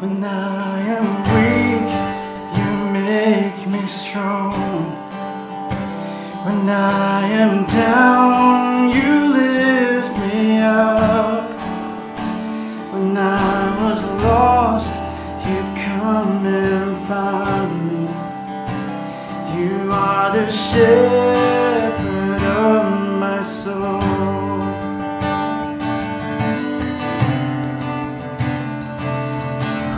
When I am weak, you make me strong. When I am down, you lift me up. When I was lost, you'd come and find me. You are the shepherd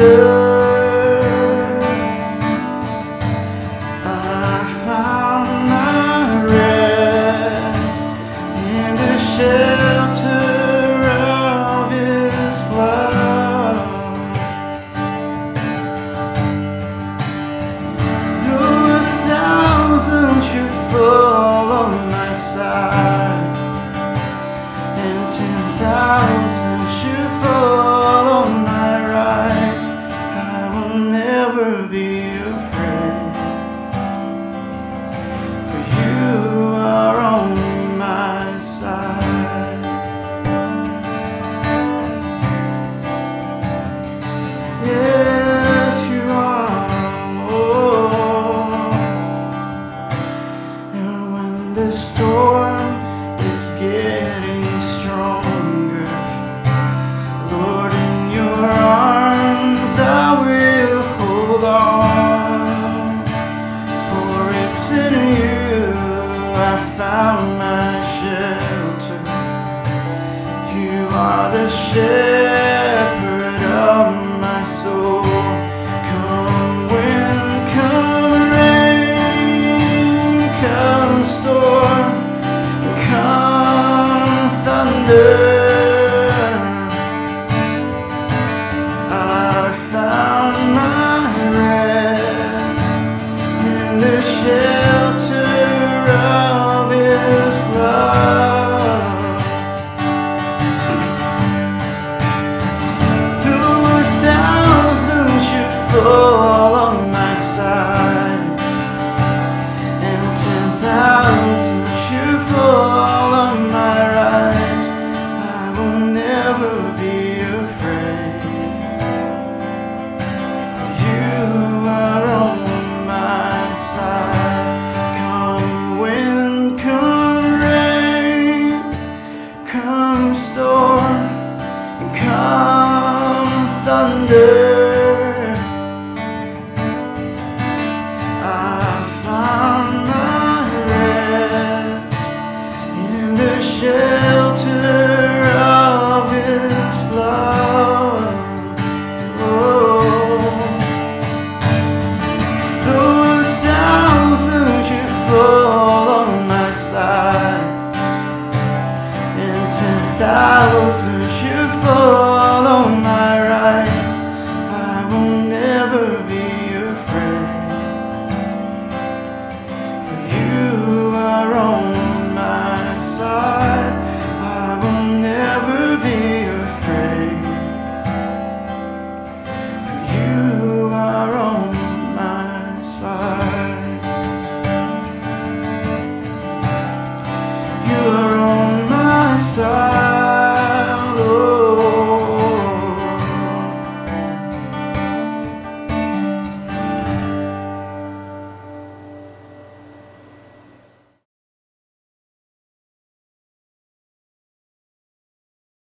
thunder. The storm is getting stronger, Lord, in your arms I will hold on. For it's in you I found my shelter. You are the shepherd storm, come thunder. I found my rest in the shelter of His love. Though a thousand should fall Come wind, come rain, come storm, and come thunder. Fall on my side, and ten thousand should fall side.